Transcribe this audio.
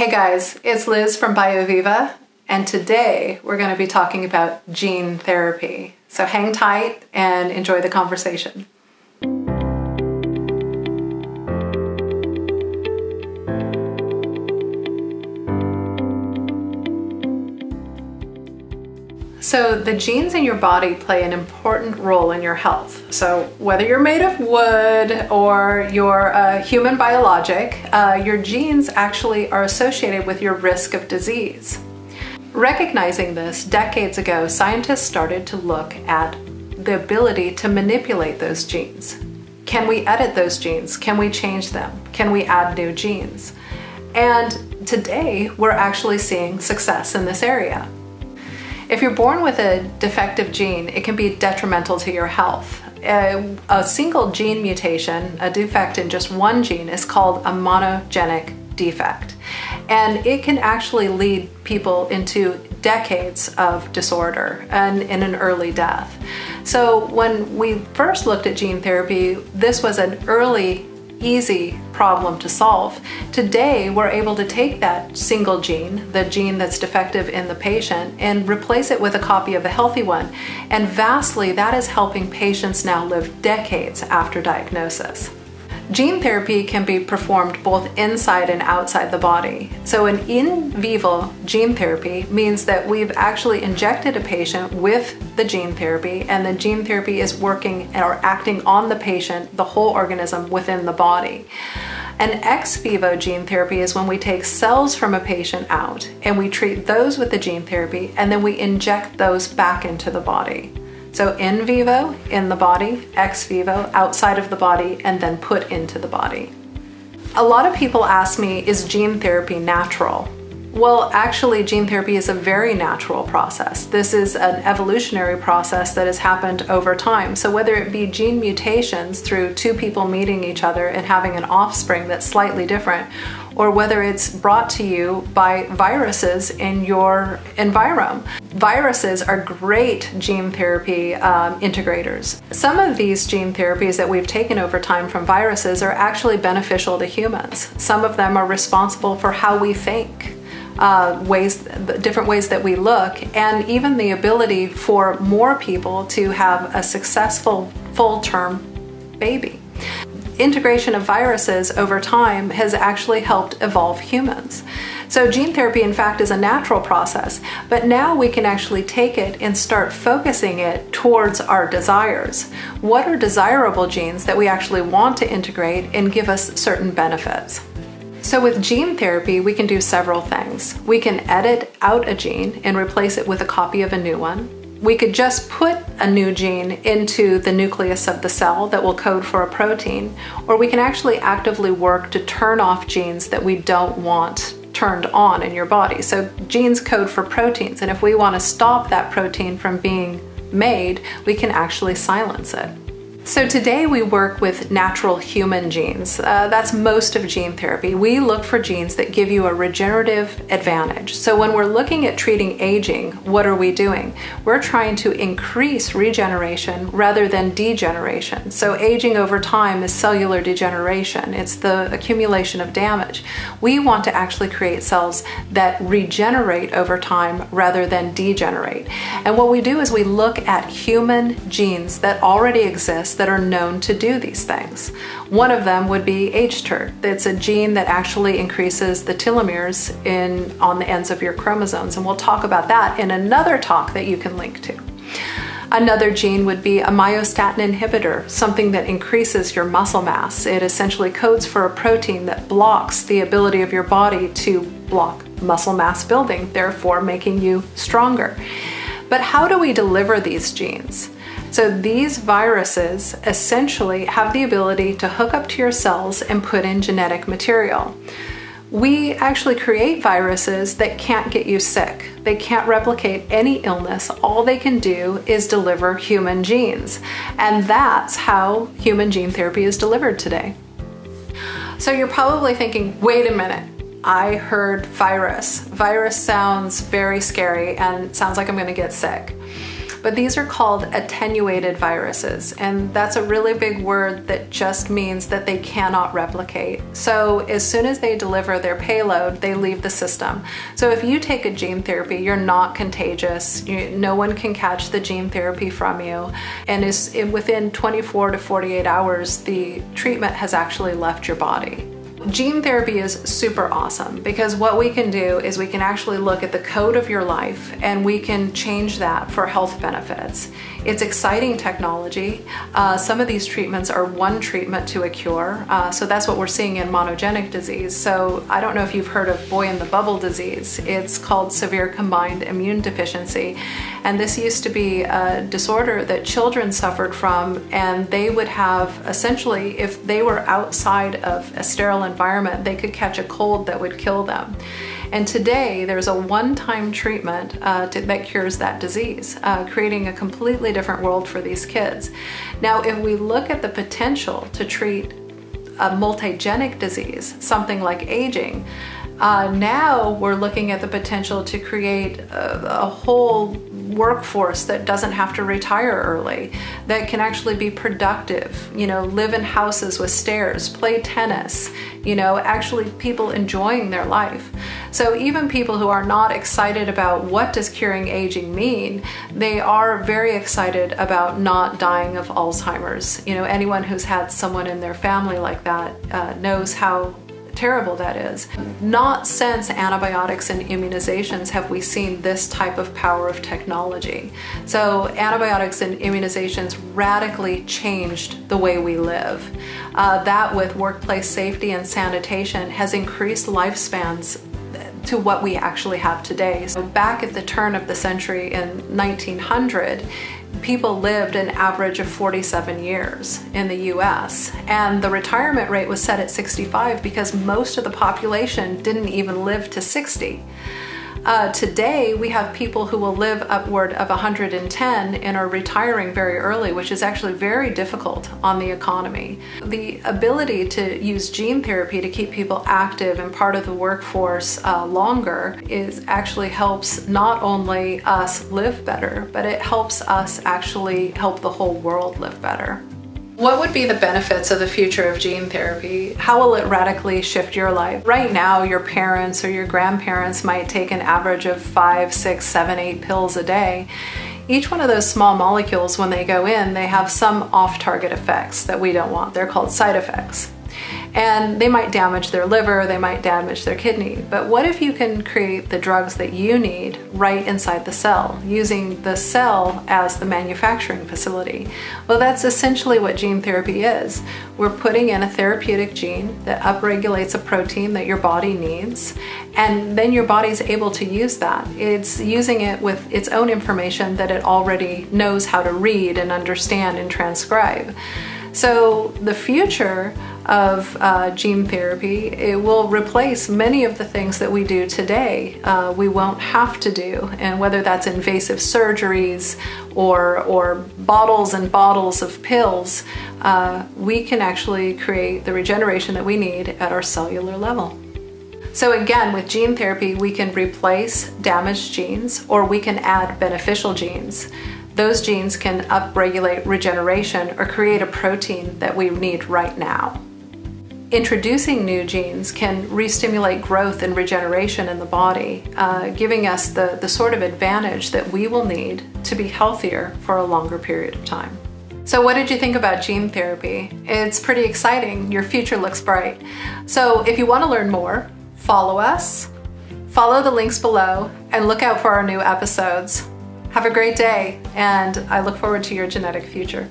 Hey guys, it's Liz from BioViva, and today we're going to be talking about gene therapy. So hang tight and enjoy the conversation. So, the genes in your body play an important role in your health. So, whether you're made of wood or you're a human biologic, uh, your genes actually are associated with your risk of disease. Recognizing this, decades ago, scientists started to look at the ability to manipulate those genes. Can we edit those genes? Can we change them? Can we add new genes? And today, we're actually seeing success in this area. If you're born with a defective gene, it can be detrimental to your health. A, a, single gene mutation, a defect in just one gene, is called a monogenic defect. And it can actually lead people into decades of disorder and in an early death. So, when we first looked at gene therapy, this was an early easy problem to solve. Today, we're able to take that single gene, the gene that's defective in the patient, and replace it with a copy of a healthy one. And vastly, that is helping patients now live decades after diagnosis. Gene therapy can be performed both inside and outside the body. So, an in vivo gene therapy means that we've actually injected a patient with the gene therapy, and the gene therapy is working or acting on the patient, the whole organism within the body. An ex vivo gene therapy is when we take cells from a patient out and we treat those with the gene therapy, and then we inject those back into the body. So in vivo, in the body, ex vivo, outside of the body, and then put into the body. A lot of people ask me, is gene therapy natural? Well, actually, gene therapy is a very natural process. This is an evolutionary process that has happened over time. So, whether it be gene mutations through two people meeting each other and having an offspring that's slightly different, or whether it's brought to you by viruses in your environment. Viruses are great gene therapy um, integrators. Some of these gene therapies that we've taken over time from viruses are actually beneficial to humans. Some of them are responsible for how we think uh, ways, different ways that we look, and even the ability for more people to have a successful full term baby. Integration of viruses over time has actually helped evolve humans. So, gene therapy, in fact, is a natural process, but now we can actually take it and start focusing it towards our desires. What are desirable genes that we actually want to integrate and give us certain benefits? So, with gene therapy, we can do several things. We can edit out a gene and replace it with a copy of a new one. We could just put a new gene into the nucleus of the cell that will code for a protein, or we can actually actively work to turn off genes that we don't want turned on in your body. So, genes code for proteins, and if we want to stop that protein from being made, we can actually silence it. So today we work with natural human genes. Uh, that's most of gene therapy. We look for genes that give you a regenerative advantage. So when we're looking at treating aging, what are we doing? We're trying to increase regeneration rather than degeneration. So aging over time is cellular degeneration. It's the accumulation of damage. We want to actually create cells that regenerate over time rather than degenerate. And what we do is we look at human genes that already exist that are known to do these things. One of them would be HTERT. It's a gene that actually increases the telomeres in on the ends of your chromosomes, and we'll talk about that in another talk that you can link to. Another gene would be a myostatin inhibitor, something that increases your muscle mass. It essentially codes for a protein that blocks the ability of your body to block muscle mass building, therefore making you stronger. But how do we deliver these genes? So these viruses essentially have the ability to hook up to your cells and put in genetic material. We actually create viruses that can't get you sick. They can't replicate any illness. All they can do is deliver human genes. And that's how human gene therapy is delivered today. So you're probably thinking, wait a minute, I heard virus. Virus sounds very scary and sounds like I'm going to get sick. But these are called attenuated viruses, and that's a really big word that just means that they cannot replicate. So as soon as they deliver their payload, they leave the system. So if you take a gene therapy, you're not contagious. You, no one can catch the gene therapy from you, and is within 24 to 48 hours, the treatment has actually left your body. Gene therapy is super awesome because what we can do is we can actually look at the code of your life and we can change that for health benefits. It's exciting technology. Uh, some of these treatments are one treatment to a cure, uh, so that's what we're seeing in monogenic disease. So I don't know if you've heard of boy in the bubble disease. It's called severe combined immune deficiency, and this used to be a disorder that children suffered from, and they would have essentially, if they were outside of a sterile environment, they could catch a cold that would kill them. And today, there's a one time treatment uh, to, that cures that disease, uh, creating a completely different world for these kids. Now, if we look at the potential to treat a multigenic disease, something like aging, uh, now we're looking at the potential to create a, a whole workforce that doesn't have to retire early, that can actually be productive, you know, live in houses with stairs, play tennis, you know, actually people enjoying their life. So even people who are not excited about what does curing aging mean, they are very excited about not dying of Alzheimer's. You know, anyone who's had someone in their family like that uh, knows how terrible that is. Not since antibiotics and immunizations have we seen this type of power of technology. So antibiotics and immunizations radically changed the way we live. Uh, that with workplace safety and sanitation has increased lifespans to what we actually have today. So back at the turn of the century in 1900, people lived an average of 47 years in the US. And the retirement rate was set at 65 because most of the population didn't even live to 60. Uh, today, we have people who will live upward of 110 and are retiring very early, which is actually very difficult on the economy. The ability to use gene therapy to keep people active and part of the workforce uh, longer is actually helps not only us live better, but it helps us actually help the whole world live better. What would be the benefits of the future of gene therapy? How will it radically shift your life? Right now, your parents or your grandparents might take an average of five, six, seven, eight pills a day. Each one of those small molecules, when they go in, they have some off target effects that we don't want. They're called side effects and they might damage their liver, they might damage their kidney. But what if you can create the drugs that you need right inside the cell, using the cell as the manufacturing facility? Well, that's essentially what gene therapy is. We're putting in a therapeutic gene that upregulates a protein that your body needs, and then your body's able to use that. It's using it with its own information that it already knows how to read and understand and transcribe. So the future of uh, gene therapy, it will replace many of the things that we do today. Uh, we won't have to do, and whether that's invasive surgeries or or bottles and bottles of pills, uh, we can actually create the regeneration that we need at our cellular level. So again, with gene therapy, we can replace damaged genes or we can add beneficial genes those genes can upregulate regeneration or create a protein that we need right now. Introducing new genes can re-stimulate growth and regeneration in the body, uh, giving us the, the sort of advantage that we will need to be healthier for a longer period of time. So what did you think about gene therapy? It's pretty exciting. Your future looks bright. So if you want to learn more, follow us, follow the links below, and look out for our new episodes. Have a great day, and I look forward to your genetic future.